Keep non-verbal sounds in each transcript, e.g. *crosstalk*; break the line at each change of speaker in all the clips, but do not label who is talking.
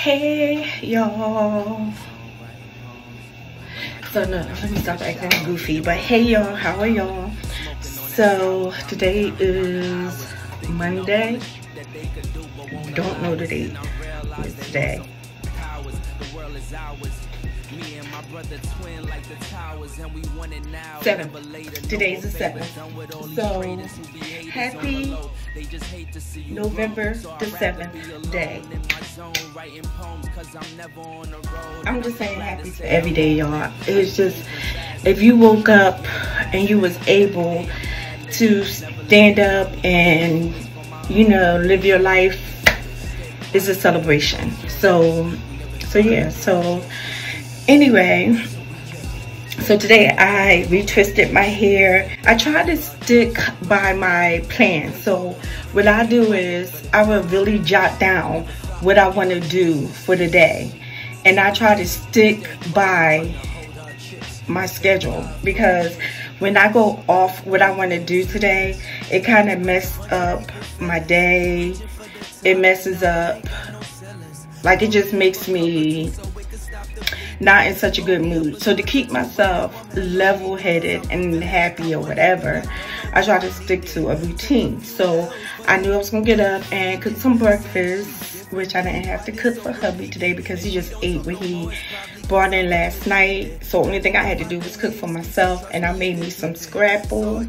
Hey, y'all. So, no, let me stop acting goofy. But hey, y'all, how are y'all? So, today is Monday. Don't know the date. It's today. Seven. Today's the seventh. So happy November the seventh day. I'm just saying happy to every day, y'all. It's just if you woke up and you was able to stand up and you know live your life it's a celebration. So so yeah, so anyway so today I retwisted my hair. I try to stick by my plan. So what I do is I will really jot down what I want to do for the day. And I try to stick by my schedule because when I go off what I want to do today, it kind of messes up my day. It messes up, like it just makes me not in such a good mood. So to keep myself level-headed and happy or whatever, I try to stick to a routine. So I knew I was gonna get up and cook some breakfast, which I didn't have to cook for hubby today because he just ate what he brought in last night. So only thing I had to do was cook for myself and I made me some scrapple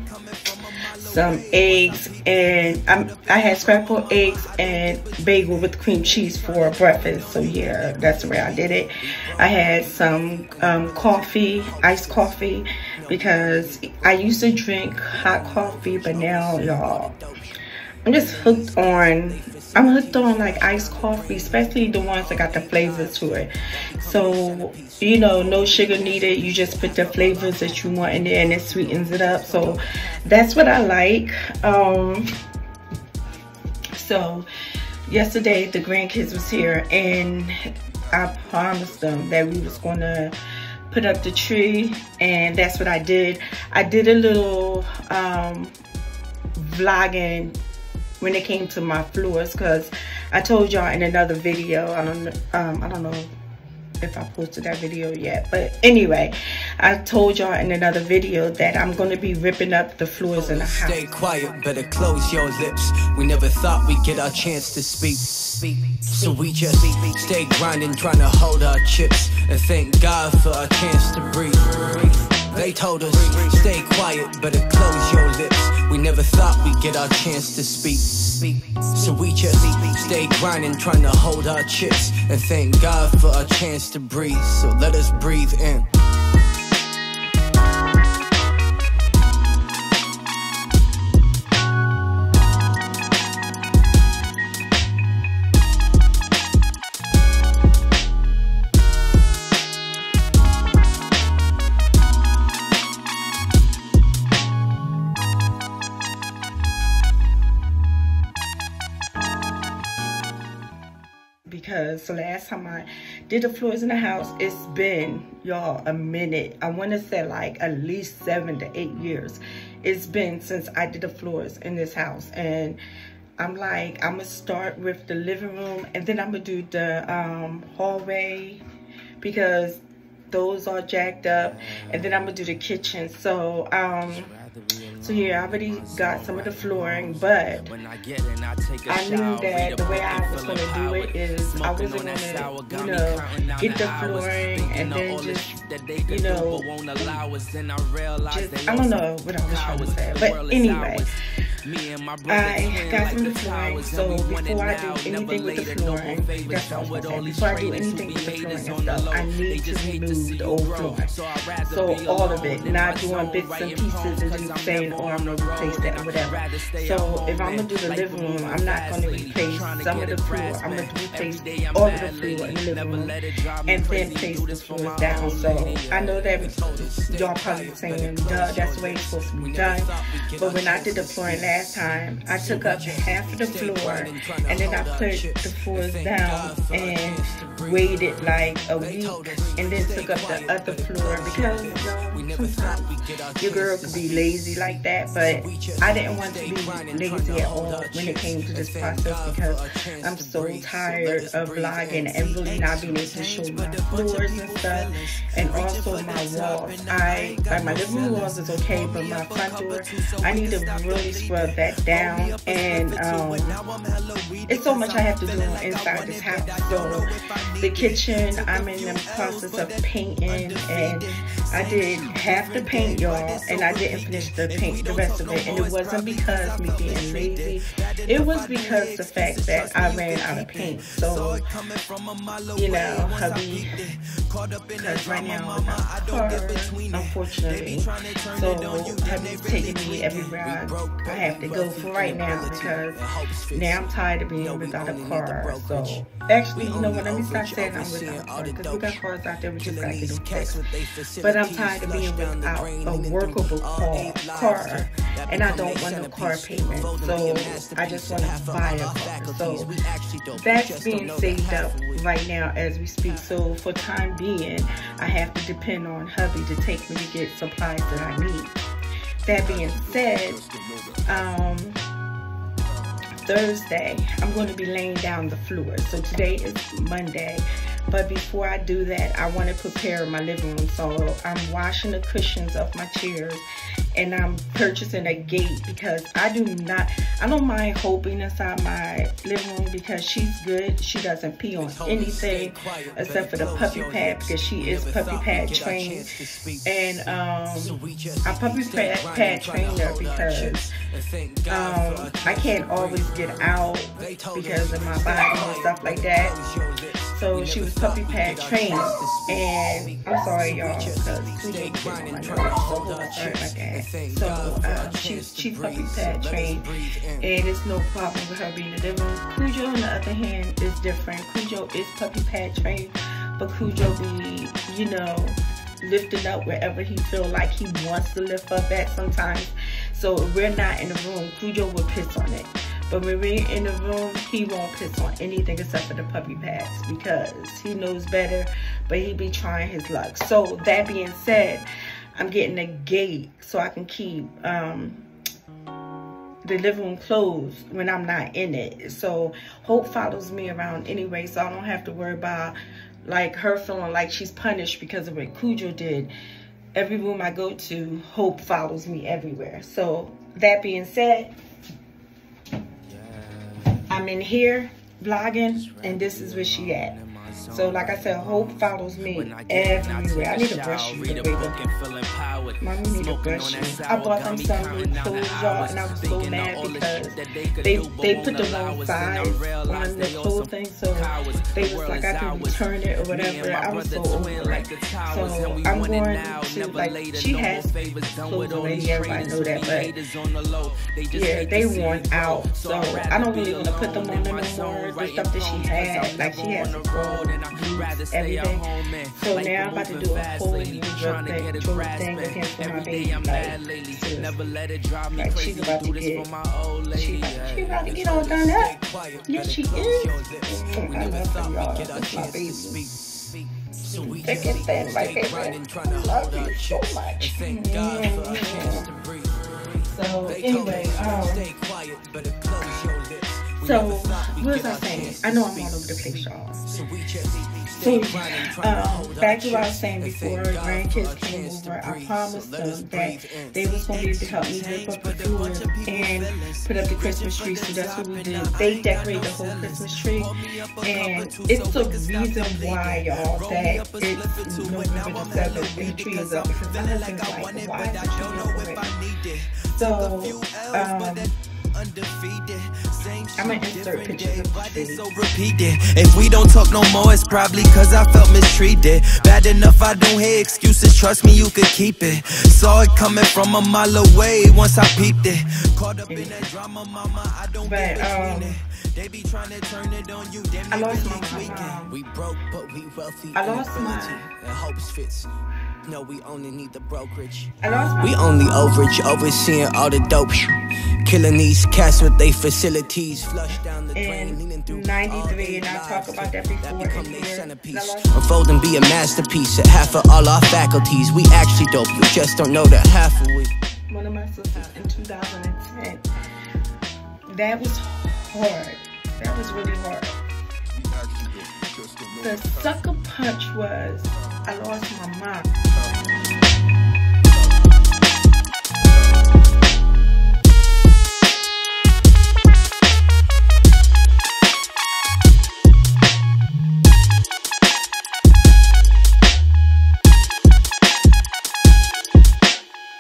some eggs and I'm, I had scrambled eggs and bagel with cream cheese for breakfast. So yeah, that's the way I did it. I had some um, coffee, iced coffee, because I used to drink hot coffee, but now y'all, I'm just hooked on I'm hooked on like iced coffee, especially the ones that got the flavors to it. So, you know, no sugar needed. You just put the flavors that you want in there and it sweetens it up. So that's what I like. Um, so yesterday the grandkids was here and I promised them that we was gonna put up the tree and that's what I did. I did a little um, vlogging when it came to my floors because I told y'all in another video, I don't, um, I don't know if I posted that video yet. But anyway, I told y'all in another video that I'm to be ripping up the floors in the house.
Stay quiet, better close your lips. We never thought we'd get our chance to speak. So we just stay grinding, trying to hold our chips. And thank God for our chance to breathe. They told us, stay quiet, better close your lips. We never thought we'd get our chance to speak. So we just stay grinding, trying to hold our chips. And thank God for our chance to breathe. So let us breathe in.
Did the floors in the house, it's been, y'all, a minute. I want to say like at least seven to eight years. It's been since I did the floors in this house. And I'm like, I'm going to start with the living room and then I'm going to do the um, hallway because those are jacked up. And then I'm going to do the kitchen. So, um, so yeah, I already got some of the flooring, but I knew that the way I was gonna do it is I wasn't gonna, you know, get the flooring and then just, you know, just, I don't know what I was trying to say, but anyway. I got some of the flooring, so before I do anything with the flooring, that's what I was saying. Before I do anything with the flooring and stuff, I need to remove the old flooring. So all of it, not doing bits and pieces and just saying, oh, I'm gonna replace that or whatever. So if I'm gonna do the living room, I'm not gonna replace some of the floor. I'm gonna replace all of the floor in the living room and then place the floors down. So I know that y'all probably saying, duh, that's the way it's supposed to be done. But when I did the flooring last last time, I took up half of the floor and then I put the floors down and waited like a week and then took up the other floor because sometimes your girl could be lazy like that, but I didn't want to be lazy at all when it came to this process because I'm so tired of vlogging and really not being able to show my floors and stuff, and also my walls. I like my living room walls is okay, but my front door, I need to really scrub that down, and um, it's so much I have to do inside this house. So the kitchen, I'm in the process of painting, and I did half the paint, y'all, and I didn't finish the paint, the rest of it, and it wasn't because me being lazy. It was because the fact that I ran out of paint. So, you know, hubby, because right now I'm car, unfortunately. So, hubby's taking me everywhere I have to go for right now because now I'm tired of being without a car. So, actually, you know what? Let me start saying I'm without a car because we got cars out there we just gotta get them. But I'm tired of being without a workable car, car and I don't want no car payment. So I just want to buy a car. So that's being saved up right now as we speak. So for time being, I have to depend on hubby to take me to get supplies that I need. That being said, um, Thursday, I'm going to be laying down the floor. So today is Monday. But before I do that, I want to prepare my living room. So I'm washing the cushions of my chairs and I'm purchasing a gate because I do not, I don't mind hoping inside my living room because she's good. She doesn't pee on anything except for the puppy pad because she is puppy pad trained. And um, I puppy pad, pad trained her because um, I can't always get out because of my body and stuff like that. So she was puppy pad trained. And I'm sorry, y'all, because Kujo gets on my nerves. So about that. So uh, she's, she's puppy pad trained. And it's no problem with her being living room. Kujo, on the other hand, is different. Cujo is puppy pad trained. But Cujo be, you know, lifting up wherever he feel like he wants to lift up at sometimes. So if we're not in the room, Cujo will piss on it. But when we're in the room, he won't piss on anything except for the puppy pads because he knows better, but he be trying his luck. So that being said, I'm getting a gate so I can keep um, the living room closed when I'm not in it. So Hope follows me around anyway, so I don't have to worry about like her feeling like she's punished because of what Kujo did. Every room I go to, Hope follows me everywhere. So that being said, I'm in here vlogging and this is where she at. So like I said, Hope follows me everywhere. I need to brush you, baby. Mommy need to brush you. I bought them some new clothes, y'all, and I was so mad because they they put the wrong size on the clothes thing, so they was like I could return it or whatever. I was so over it. So I'm going to like she has clothes already. Everybody know that, but yeah, they worn out. So I don't really want to put them on anymore. The stuff that she had, like she has a boots every day. So now I'm about to do a whole new drug thing, drug thing again for my baby. Like, like she's about to get, she, she about to get all done up. Yes, she is. Mm, I love her, y'all. That's my baby. Thick and thin, my favorite. Love you so much. Mm. So anyway, um, so, what was I saying? I know I'm all over the place, y'all. So, um, back to what I was saying before grandkids came over, I promised them that they was going to be able to help me whip up the food and put up the Christmas tree. So that's what we did. They decorated the whole Christmas tree. And it's the reason why, y'all, that it's November the 7th and the tree is up. Because my husband's like, why is the tree up already? So, um, undefeated. I'ma insert pictures of the so repeated. If we don't talk no more, it's probably cause I felt mistreated. Bad enough, I don't hear excuses. Trust me, you could keep it. Saw it coming from a mile away once I peeped it. Caught up in that drama, mama, I don't but, um, they be trying to turn it on you. Damn, I lost my. We broke, but we wealthy. I lost my. hopes fits.
No, we only need the brokerage.
I lost my
We only overage, overseeing all the dope. Killing these cats with their facilities. Flush down the drain,
in
leaning through
93 and I talk about that before
become
in
their centerpiece.
And I lost-
Unfold and be a masterpiece at half of all our faculties. We actually dope, you just don't know that half of we.
one of my sisters in 2010. That was hard. That was really hard. The sucker punch was I lost my mom.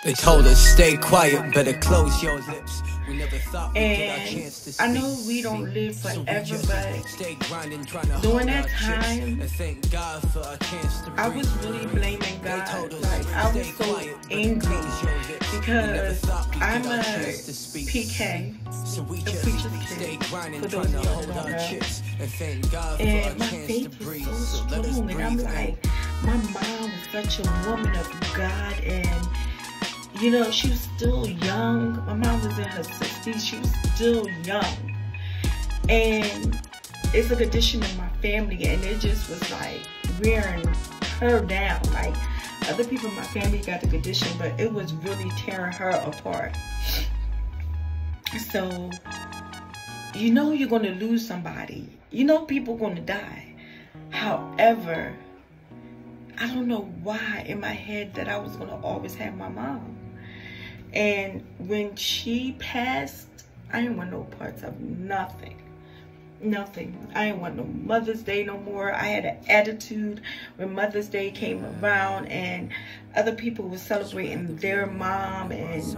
They told us stay quiet, better close your lips. We never thought we'd get our chance to
And. I know we don't live forever, but
stay grinding, trying to
during
hold
that time,
and thank God for a chance to
I was really blaming God.
told us
Like I was so angry
close your lips. We
because
thought we'd get
I'm a
to.
PK.
So we just
preacher's
stay
kid,
grinding, trying to hold our chips and thank God for
And my
to
faith
breathe.
was so
So let us
strong, and I'm like, my mom was such a woman of God, and you know, she was still young. My mom was in her 60s. She was still young. And it's a condition in my family, and it just was like wearing her down. Like, other people in my family got the condition, but it was really tearing her apart. So, you know, you're going to lose somebody. You know, people going to die. However, I don't know why in my head that I was going to always have my mom. And when she passed, I didn't want no parts of nothing. Nothing. I didn't want no Mother's Day no more. I had an attitude when Mother's Day came around and other people were celebrating their mom and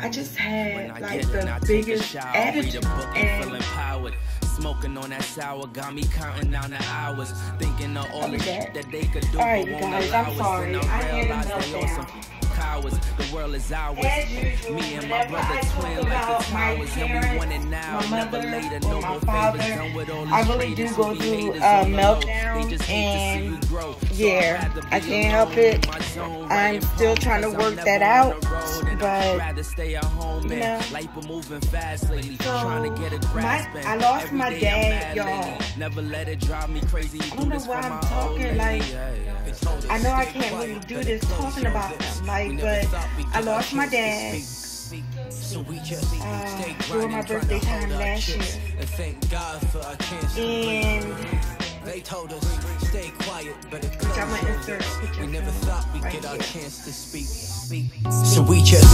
I just had like the biggest attitude and
Smoking on that sour got me counting down the hours, thinking of all the shit that they could do.
Alright, you guys, I'm sorry. I had a
realize they all some
meltdown.
cowards. The world is ours.
Usual,
Me and my brother twin like
my
towers, and we want it now.
my
Never
mother,
later, no
my
more
father,
favors done with all
I really do go through
haters
a
on the low.
meltdown,
They just hate to see
and
you grow. So
yeah, I can't help it.
in my zone,
I'm still trying to work that out,
the road, and
but,
I'd rather stay at home
you know.
life moving fast lately.
So,
Trying to get a
my- I lost my dad, y'all.
Never let it drive me crazy.
I don't
do
know why I'm talking like-. I know I can't really do this talking about them, like, but I lost my dad
So we just
uh,
stay
during my birthday time last year,
and thank God for to breathe.
and
They told us stay quiet, better
which
close
I'm gonna
your
insert a
lips.
picture
We never thought we'd
right
get our
here.
chance to speak. So we just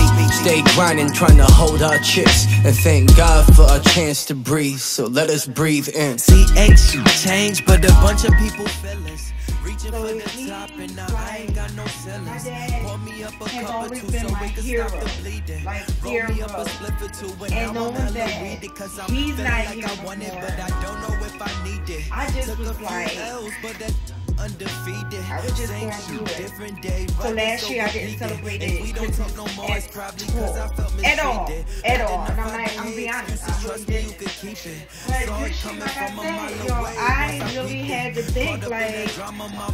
stay grinding, trying to hold our chips and thank God for our chance to breathe. So let us breathe in.
CH, you change, but a bunch of people feelings. Reaching
So
for the top, and now I ain't got no ceilings. Pour me up a cup or two so we can
hero,
stop the bleeding.
like
Roll me up a spliff or two, and,
And
I'm
knowing
hella
that
weeded 'cause I'm feeling like I want it, but. I don't know if I need it.
I just
Took
was
a few
like-
L's, but that undefeated.
I was just
Same
going
shoe,
through it.
different day.
So last year I didn't celebrate it
we don't talk no more, it's probably 'cause I felt
At all.
mistreated.
At all. And I'm like, I'm be honest, I really
trust me, you
didn't.
could keep it.
But this
coming
like I said, yo. I really had to think,
Caught up in that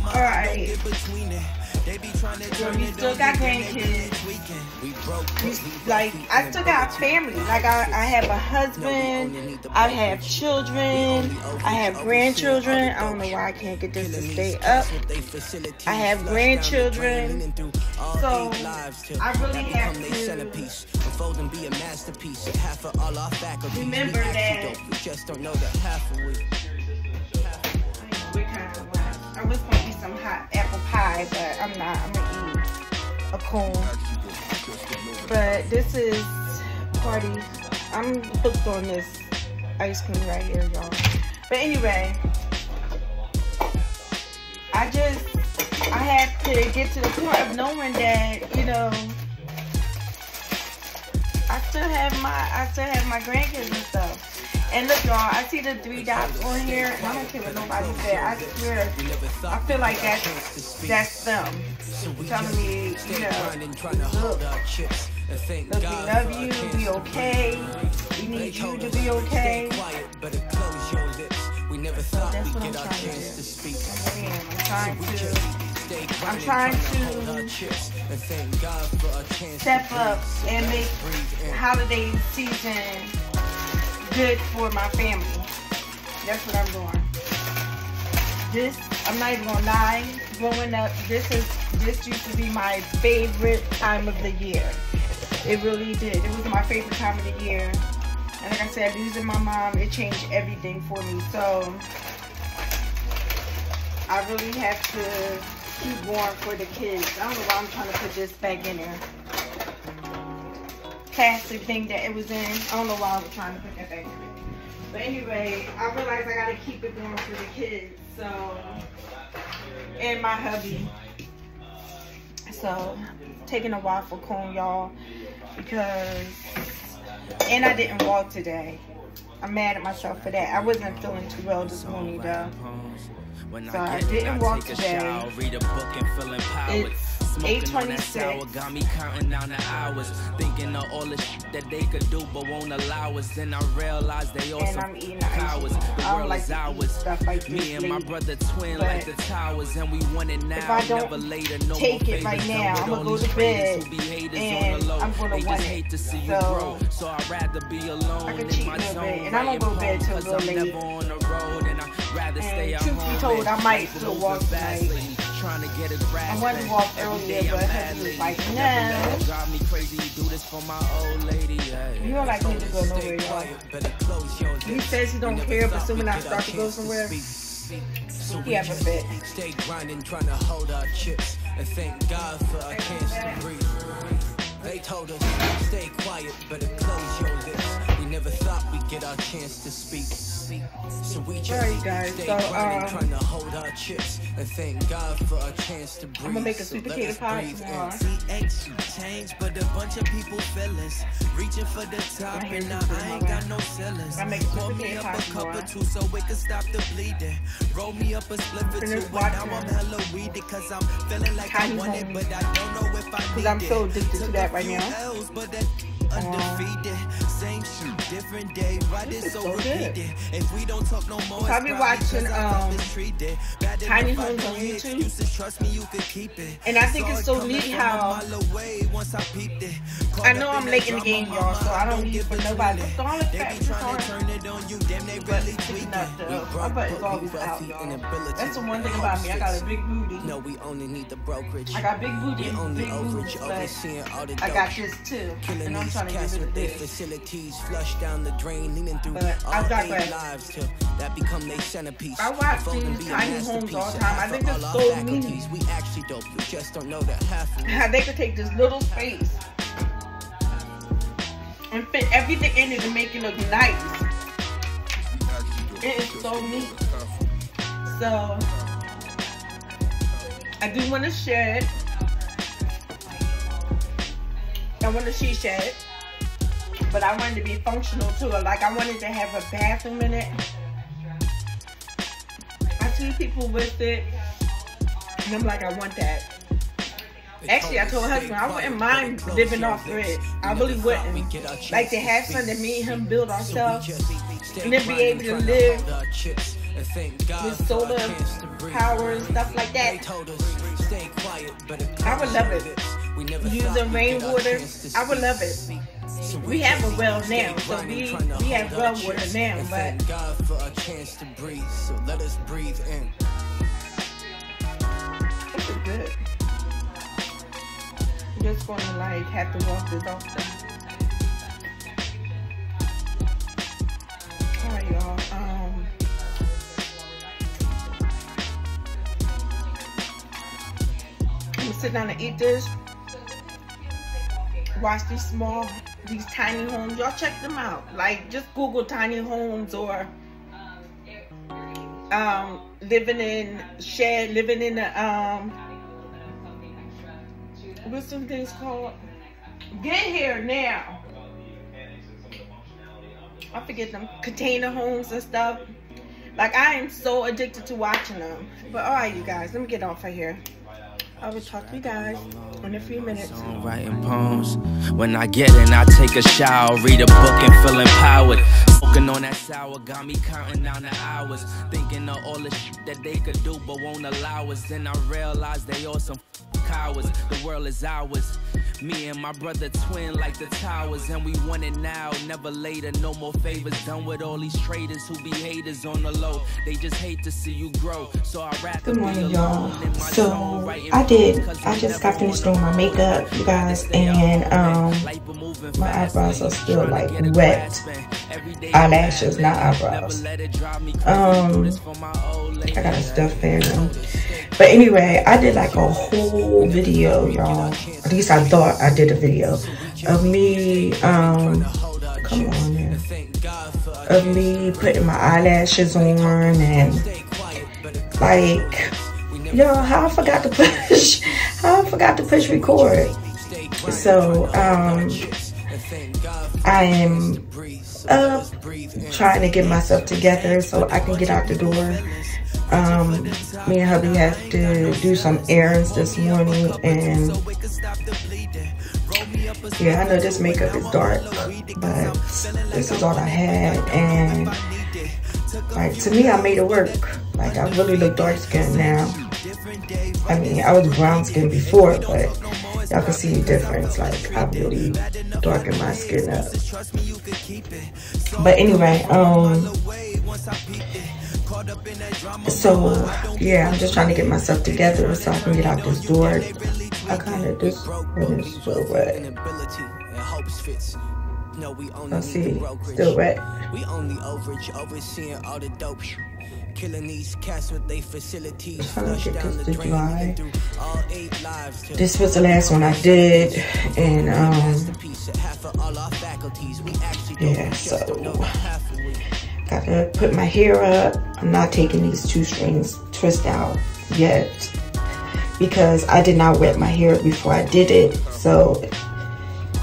like, all right.
Don't get between it. They be trying to
Yo, we still got
me, then they
grandkids.
We broke, but we
like I still got family. Like I, I have a husband, I have children, I have grandchildren. I don't know why I can't get this to stay up. I have grandchildren. So I really have to
Unfold and be a masterpiece. Half of all our faculties.
Remember that-
just don't know the half of we.
I was gonna eat some hot apple pie, but I'm not. I'm gonna eat a cone. But this is party. I'm hooked on this ice cream right here, y'all. But anyway, I just I had to get to the point of knowing that you know I still have my I still have my grandkids and stuff. And look, y'all, I see the three dots on here, I don't care what nobody said. I swear, I feel like that's that's them telling me, you know, look, look, we love you, be okay. We need you to be okay.
We thought
That's what I'm trying to do. Man, I'm trying to I'm trying to step up and make holiday season good for my family. That's what I'm doing. This, I'm not even gonna lie, growing up, this is this used to be my favorite time of the year. It really did. It was my favorite time of the year. And like I said, losing my mom, it changed everything for me. So I really have to keep warm for the kids. I don't know why I'm trying to put this back in there. Plastic thing that it was in. I don't know why I was trying to put that back in there. But anyway, I realized I gotta keep it going for the kids. So, and my hubby. So, taking a waffle cone, y'all, because, and I didn't walk today. I'm mad at myself for that. I wasn't feeling too well this morning, though. So I get didn't walk today. A shower, read a book and feel empowered. It's 826.
Got me counting down the hours, thinking of all the shit that they could do but won't allow us. Then I realized they also
powers.
The world like is ours.
Like
me and my brother twin but like the towers, and we want it now.
If I don't
never later. No
take it right now, I'm gonna go to bed and I'm gonna
they
want
just hate to see you grow. So I'd rather be alone
I can
in my zone.
bit, and I don't go to bed till
I'm
late.
never on the road, and I'd rather stay
And truth be told, I might still walk tonight.
Trying to get a grasp
I wanted to walk earlier, but husband was like, no.
let it Drive me crazy, you do this for my old lady. Yeah,
You don't like me to go nowhere, y'all. He says he don't care, but soon when I start to go somewhere, he have a fit.
Stay grinding, trying to hold our chips, and thank God for a chance to breathe. They told us, stay quiet, better close your lips. We never thought we'd get our chance to speak. So we just
Alright, guys, so, um,
trying to hold our chips, and thank God for a chance to breathe.
I'm gonna make a sweet potato pie tomorrow.
Changed, but a bunch of people. Reaching for the top, and now I ain't got no
make
Pour me up a cup or two so it can stop the bleeding. Roll me up a split or two, but now I'm hella weeded, cause I'm feeling like I want it, but I don't know if I need
Cause I'm so addicted to that right now.
L's, but that undefeated. Same shit, different day. Why
This
so repeated? If we don't talk no more,
So I
it's
be
probably
watching,
'cause I felt
um. Tiny Homes on YouTube.
Trust me, you could keep it.
And I think it's so neat how-
a mile away once I peeped it. Caught
I
up
know I'm late in the game, y'all, so I don't need for nobody.
it.
Don't let
They be trying to turn it on you, damn, they really tweaking.
My butt is always out, y'all. That's the one thing about me. I got a big booty.
No, we only need the brokerage.
I got big booty
We only overage, overseeing all the
I got this too. And I'm trying to get
cats
rid
with their facilities, flush down the drain, leaning through
But I
all
digress.
lives till that become their centerpiece.
I watch these tiny homes all the time. I think it's so
our
mean.
We actually dope. You just don't know that half of it. *laughs*
How they could take this little space and fit everything in it and make it look nice. It is so neat. So I do want to shed. I want to she shed. But I wanted to be functional too. Like I wanted to have a bathroom in it. I see people with it. And I'm like, I want that. Actually, I told my husband I wouldn't mind living off grid. I really wouldn't. Like to have something me and him build ourselves and then be able to live with solar power and stuff like that. I would love it. Using rainwater, I would love it. We have a well now, so we we have well water now, but
God for a chance to breathe. So let us breathe in.
this is good. I'm just gonna like have to walk this off. Alright, y'all. Um, I'm gonna sit down and eat this. Watch these small, these tiny homes. Y'all check them out. Like, just Google tiny homes or um, living in shed, living in a um, what's some things called? Get here now. I forget them container homes and stuff. Like I am so addicted to watching them. But all right, you guys, let me get off of here. I will talk to you guys in a few minutes.
Writing poems. When I get in, I take a shower, read a book, and feel empowered. Smoking on that sour got me counting down the hours. Thinking of all the shit that they could do but won't allow us. Then I realize they all some cowards. The world is ours. Me and my brother twin like the towers, and we want it now, never later. No more favors done with all these traitors who be haters on the low. They just hate to see you grow. So I rap.
Good morning, y'all. So I did. I just got finished doing my makeup, you guys, and um, my eyebrows are still like wet. Eyelashes, not eyebrows. Um, I got a stuff there. But anyway, I did like a whole video, y'all. At least I thought I did a video of me, um, come on man, of me putting my eyelashes on and like, y'all, how I forgot to push, *laughs* how I forgot to push record. So, um, I am up trying to get myself together so I can get out the door um, me and hubby have to do some errands this morning and yeah, I know this makeup is dark, but this is all I had and like to me, I made it work. Like I really look dark skinned now. I mean, I was brown skinned before, but y'all can see the difference. Like I really darkened my skin up. But anyway, um, so yeah, I'm just trying to get myself together so I can get out this door. I kind of just went so wet. Let's see, still wet. We only overage, overseeing all the dope. Killing these cats with their facilities. Flush down the drain. This was the last one I did, and um, yeah, so Gotta put my hair up. I'm not taking these two strings twist out yet because I did not wet my hair before I did it. So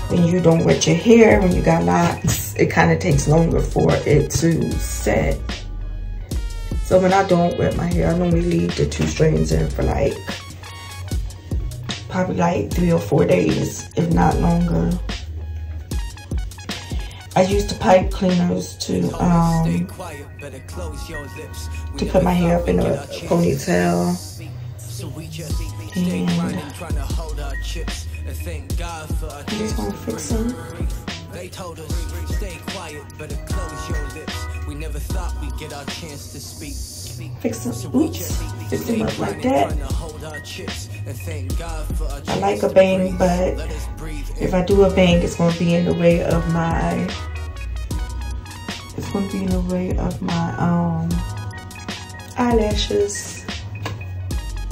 when you don't wet your hair, when you got locks, it kind of takes longer for it to set. So when I don't wet my hair, I normally leave the two strings in for like, probably like three or four days, if not longer. I use the pipe cleaners to um to put my hair up in a ponytail. And I just want to fix them. They told us stay quiet, better close your lips. We never thought we'd get our chance to speak. Fix them. Oops. Fix them up like that. I like a bang, but if I do a bang, it's going to be in the way of my, it's going to be in the way of my um eyelashes.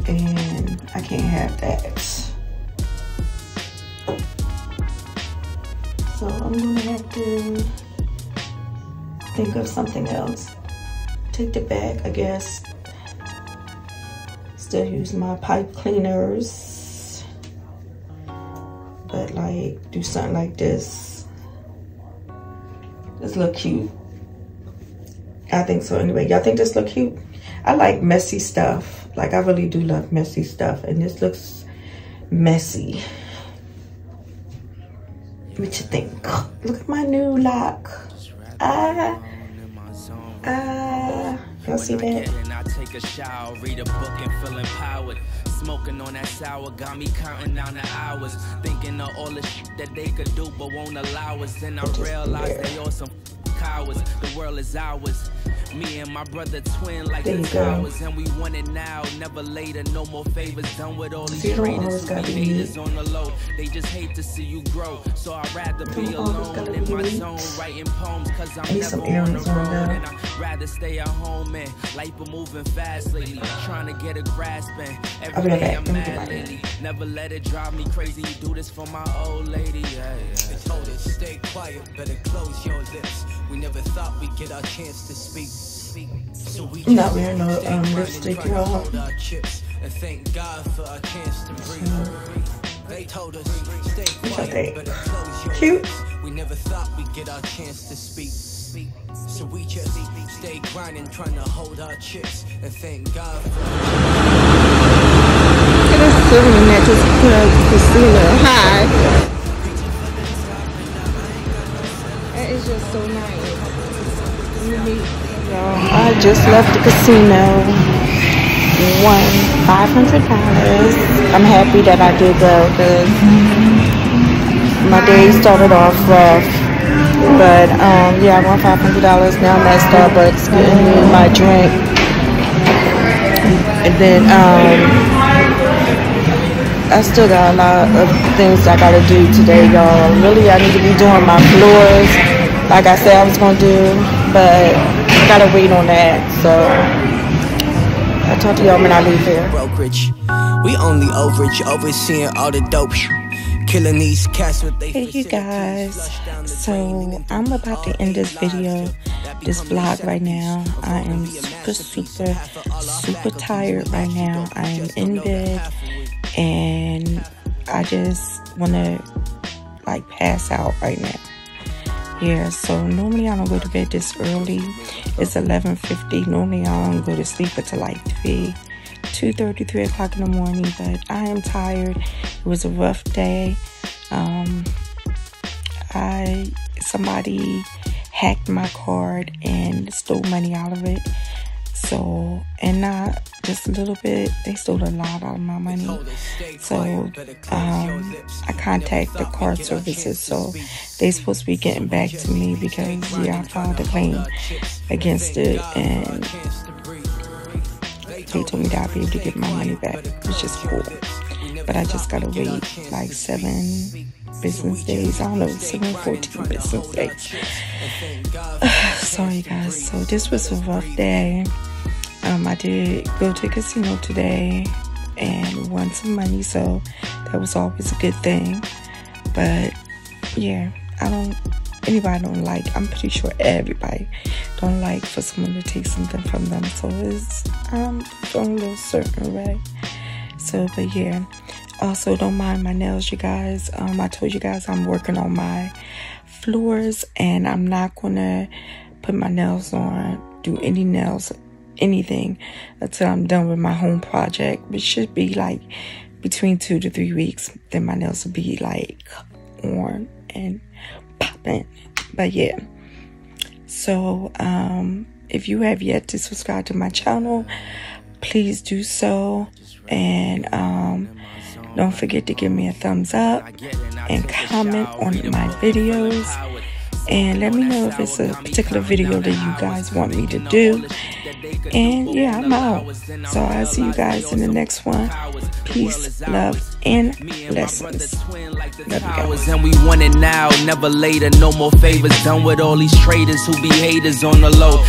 And I can't have that. So I'm going to have to think of something else. Take the back, I guess still use my pipe cleaners. But like, do something like this. This look cute. I think so anyway. Y'all think this look cute? I like messy stuff. Like I really do love messy stuff. And this looks messy. What you think? *gasps* Look at my new lock. Ah. Ah. Y'all see that? I take a shower, read a book and feel empowered. Smoking on that sour got me counting down the hours. Thinking of all the shit that they could do but won't allow us. Then I realize they all some cowards. The world is ours. Me and my brother twin like the towers, and we want it now, never later. No more favors done with all these traitors. haters on the low. They just hate to see you grow. So I'd rather be alone in my zone, writing poems, cause I'm never on the road. And I'd rather stay at home and life been moving fast lately. Trying to get a grasp and every day I'm mad lately. Never let it drive me crazy. You do this for my old lady. Yeah, yeah. told it, stay quiet, better close your lips. We never thought we'd get our chance to speak. I'm not wearing no um, lipstick, y'all. And thank God for a chance to breathe. They told us stay quiet, but close Cute. We never thought we'd get our chance to speak. So we just stay grinding, trying to hold our chips and thank God for. Look at that just put up Christina high. That is just so nice. I just left the casino. Won $500. I'm happy that I did well because my day started off rough. But um, yeah, I won $500. Now I'm at Starbucks getting me my drink. And then um, I still got a lot of things I gotta do today, y'all. Really, I need to be doing my floors like I said I was gonna do, but gotta wait on that. So I'll talk to y'all when I leave here.
Brokerage. We only overage, overseeing all the dope. Killing these cats with they
Hey you guys, so I'm about to end this video, this vlog right now. I am super, super, super tired right now. I am in bed and I just want to like pass out right now. Yeah, so normally I don't go to bed this early. It's 11.50. Normally I don't go to sleep until like 3, 2.30, 3 o'clock in the morning. But I am tired. It was a rough day. Um, I Somebody hacked my card and stole money out of it. So, and not just a little bit, they stole a lot out of my money. So, um, I contact the card services. So, they supposed to be getting back to me because, yeah, I filed a claim against it. And they told me that I'd be able to get my money back, which is cool. But I just gotta wait like seven business days. I don't know, seven, 14 business days. *sighs* Sorry, guys. So, this was a rough day. Um, I did go to a casino today and won some money, so that was always a good thing. But yeah, I don't. Anybody don't like. I'm pretty sure everybody don't like for someone to take something from them. So it's feeling a little certain way. So, but yeah. Also, don't mind my nails, you guys. Um, I told you guys I'm working on my floors, and I'm not gonna put my nails on, do any nails anything until I'm done with my home project, which should be like between two to three weeks. Then my nails will be like on and popping. But yeah. So um if you have yet to subscribe to my channel, please do so. And um don't forget to give me a thumbs up and comment on my videos. And let me know if it's a particular video that you guys want me to do. And yeah, I'm out. So I'll see you guys in the next one. Peace, love, and blessings. Guys.
And we want it now, never later. No more favors done with all these traders who be haters on the low.